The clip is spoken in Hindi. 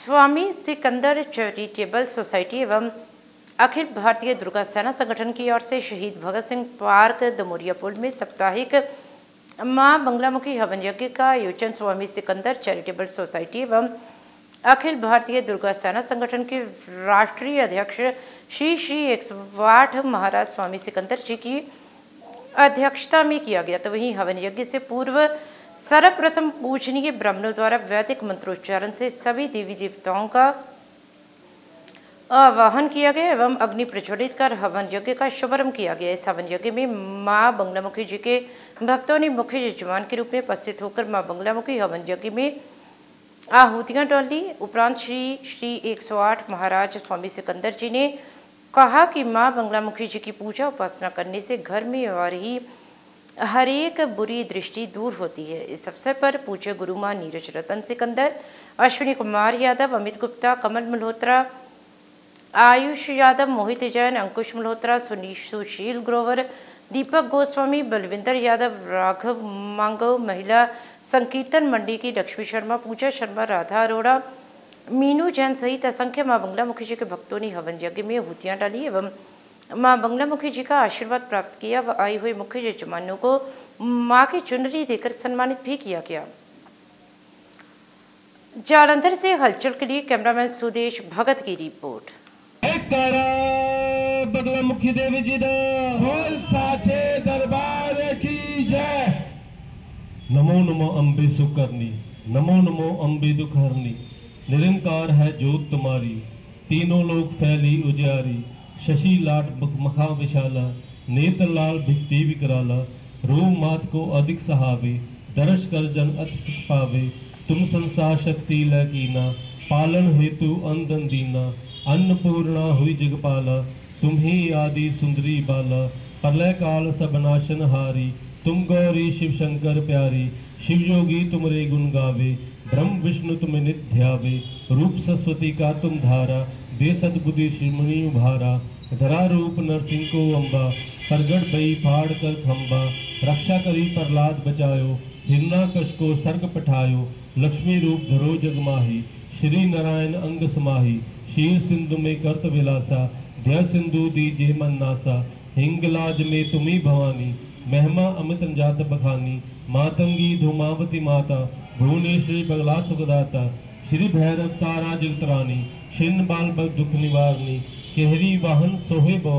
स्वामी सिकंदर चैरिटेबल सोसाइटी एवं अखिल भारतीय दुर्गा सेना संगठन की ओर से शहीद भगत सिंह पार्क, दमोरिया पुल में साप्ताहिक माँ बंगलामुखी हवन यज्ञ का आयोजन स्वामी सिकंदर चैरिटेबल सोसाइटी एवं अखिल भारतीय दुर्गा सेना संगठन के राष्ट्रीय अध्यक्ष श्री श्री एक महाराज स्वामी सिकंदर जी की अध्यक्षता में किया गया। तो वहीं हवन यज्ञ से पूर्व सर्वप्रथम पूजनीय ब्राह्मणों द्वारा वैदिक मंत्रोच्चारण से सभी देवी देवताओं का आवाहन किया गया एवं अग्नि प्रज्वलित कर हवन यज्ञ का शुभारंभ किया गया। इस हवन यज्ञ में माँ बंगलामुखी जी के भक्तों ने मुख्य यजमान के रूप में उपस्थित होकर माँ बंगलामुखी हवन यज्ञ में आहुतियाँ डाली। उपरांत श्री श्री 108 महाराज स्वामी सिकंदर जी ने कहा कि माँ बंगलामुखी जी की पूजा उपासना करने से घर में आ रही हर एक बुरी दृष्टि दूर होती है। इस अवसर पर पूज्य गुरु माँ नीरज रतन सिकंदर, अश्विनी कुमार यादव, अमित गुप्ता, कमल मल्होत्रा, आयुष यादव, मोहित जैन, अंकुश मल्होत्रा सुशील ग्रोवर, दीपक गोस्वामी, बलविंदर यादव, राघव मांगव, महिला संकीर्तन मंडी की लक्ष्मी शर्मा, पूजा शर्मा, राधा अरोड़ा, मीनू जैन सहित असंख्य माँ बंगला मुखी जी के भक्तों ने हवन यज्ञ में हुतियाँ डाली एवं माँ बंगला मुखी जी का आशीर्वाद प्राप्त किया व आई हुई मुख्य यजमानों को माँ की चुनरी देकर सम्मानित भी किया गया। जालंधर से हलचल के लिए कैमरामैन सुदेश भगत की रिपोर्ट। बगला मुखी देवी जी साचे दरबार की जय। नमो नमो अम्बे सुकरनी नमो नमो अम्बे दुखहरनी निरंकार है जोत तुम्हारी, तीनों लोग फैली उजारी। शशि लाट मखा विशाला नेत्र लाल भिक्ति विकराला रोम मात को अधिक सहावे, दर्श कर जन अति सुख पावे, तुम संसार शक्ति लकीना पालन हेतु अंदन दीना, अन्नपूर्णा हुई जगपाला तुम ही आदि सुंदरी बाला, प्रलय काल सबनाशन हारी, तुम गौरी शिव शंकर प्यारी, शिव योगी तुमरे गुण गावे, ब्रह्म विष्णु तुम निध्यावे रूप सरस्वती का तुम धारा दे सदबुद्धि शिवमणि उभारा, धरा रूप नरसिंह को अम्बा प्रगट बई फाड़ कर खम्बा रक्षा करी प्रहलाद बचायो, हिरना कश को सर्ग पठायो, लक्ष्मी रूप धरो जगमाही श्री नारायण अंग समाही, शीर सिंधु में कर्त विलासा ध्य सिंधु दीजे मन नासा हिंगलाज में तुम्ही भवानी, महिमा अमित जात बखानी, मातंगी धूमावती माता, भुवनेश्वरी बगला सुखदाता श्री भैरव तारा जगतरानी छिन्न बाल बल दुख निवारणी केहरी वाहन सोहे भवन